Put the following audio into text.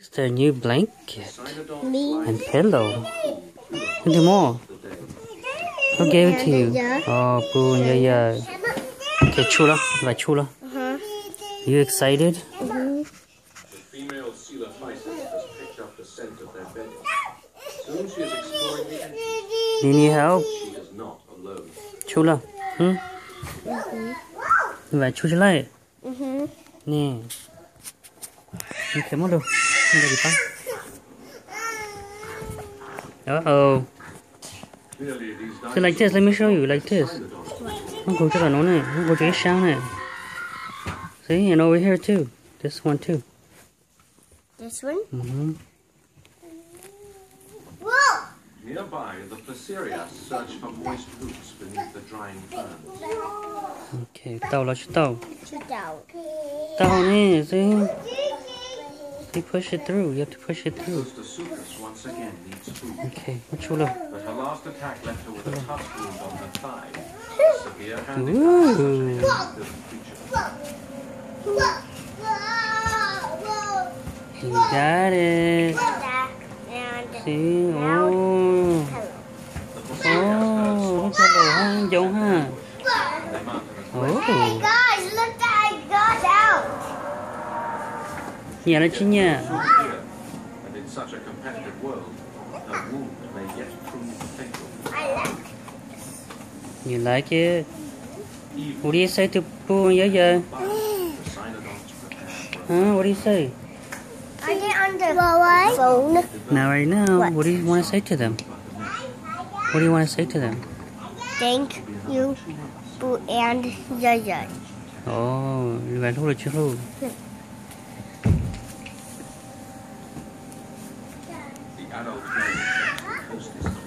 It's their new blanket and pillow. And more. Who gave it to you? Oh, Boo and Yaya. Okay, Chula. Chula. Uh-huh. You excited? Mm-hmm. female Coelophysis has picked up the scent of their bedding. Soon she is exploring the entrance. You need help? She is not alone. Chula. Hmm? Vậy chú lại Mm-hmm. nè Như thế mất đâu Không được đi Uh oh So like this, let me show you, like this. Nó có cho cả nó này, nó có cho cái sáng này. See, and over here too. This one too. This one? Mm-hmm. Nearby, the Placeria search for moist roots beneath the drying ferns. Okay, tàu là chú tàu. Sit down. Tàu nè, see? See, push it through. You have to push it through. Postosuchus once again needs food, Okay, what chula? but her last attack left her with a tusk wound on her thigh. Severe Ooh. handicap for such a little creature. You got it. See? Oh. The Oh, Placeria look at the ah. hang giống ha. they Oh. guys, look that I got out. Nhà nó chứ nha. here, and in such a competitive world, her wound may yet prove fatal. I like You like it? What do you say to Pooh and Yaya? by the Cynodonts prepare for a Huh? What do you say? I get on the phone. Now, right now, What? what do you want to say to them? What do you want to say to them? Thank you, Boo and Yaya. Oh, you got hold I don't know.